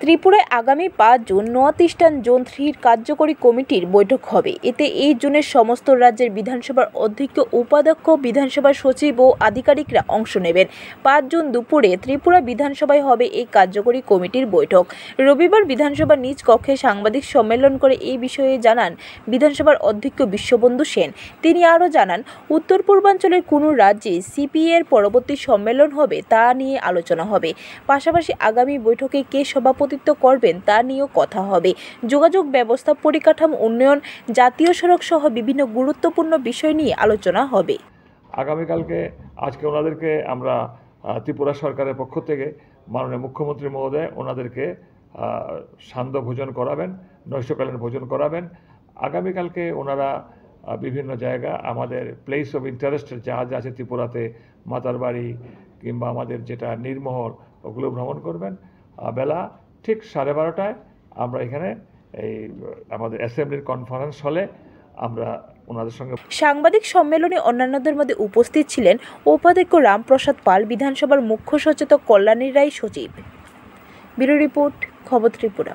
ত্রিপুরায় আগামী পাঁচ জুন নর্থ ইস্টার্ন জোন থ্রির কার্যকরী কমিটির বৈঠক হবে। এতে এই জোনের সমস্ত রাজ্যের বিধানসভার অধ্যক্ষ, উপাধ্যক্ষ, বিধানসভার সচিব ও আধিকারিকরা অংশ নেবেন। পাঁচ জুন দুপুরে ত্রিপুরা বিধানসভায় হবে এই কার্যকরী কমিটির বৈঠক। রবিবার বিধানসভার নিজ কক্ষে সাংবাদিক সম্মেলন করে এই বিষয়ে জানান বিধানসভার অধ্যক্ষ বিশ্ববন্ধু সেন। তিনি আরও জানান, উত্তর পূর্বাঞ্চলের কোনো রাজ্যে সিপিএর পরবর্তী সম্মেলন হবে তা নিয়ে আলোচনা হবে। পাশাপাশি আগামী বৈঠকে কে সভাপতিত্ব করবেন, তা নিয়েও কথা হবে। যোগাযোগ ব্যবস্থা, পরিকাঠামো উন্নয়ন, জাতীয় সড়ক সহ বিভিন্ন গুরুত্বপূর্ণ বিষয় নিয়ে আলোচনা হবে। আগামীকালকে আজকে ওনাদেরকে আমরা ত্রিপুরা সরকারের পক্ষ থেকে মাননীয় মুখ্যমন্ত্রী মহোদয় ওনাদেরকে সান্ধ্য ভোজন করাবেন, নৈশকালীন ভোজন করাবেন। আগামীকালকে ওনারা বিভিন্ন জায়গা, আমাদের প্লেস অফ ইন্টারেস্ট যা যা আছে ত্রিপুরাতে মাতার বাড়ি কিংবা আমাদের যেটা নির্মহল ওগুলো ভ্রমণ করবেন। বেলা ঠিক সাড়ে বারোটায় আমরা এখানে এই, আমাদের অ্যাসেম্বলির কনফারেন্স হলে আমরা ওনাদের সঙ্গে সাংবাদিক সম্মেলনে অন্যান্যদের মধ্যে উপস্থিত ছিলেন উপাধ্যক্ষ রামপ্রসাদ পাল, বিধানসভার মুখ্য সচেতক কল্যাণী রায় সচিব। ব্যুরো রিপোর্ট, খবর ত্রিপুরা।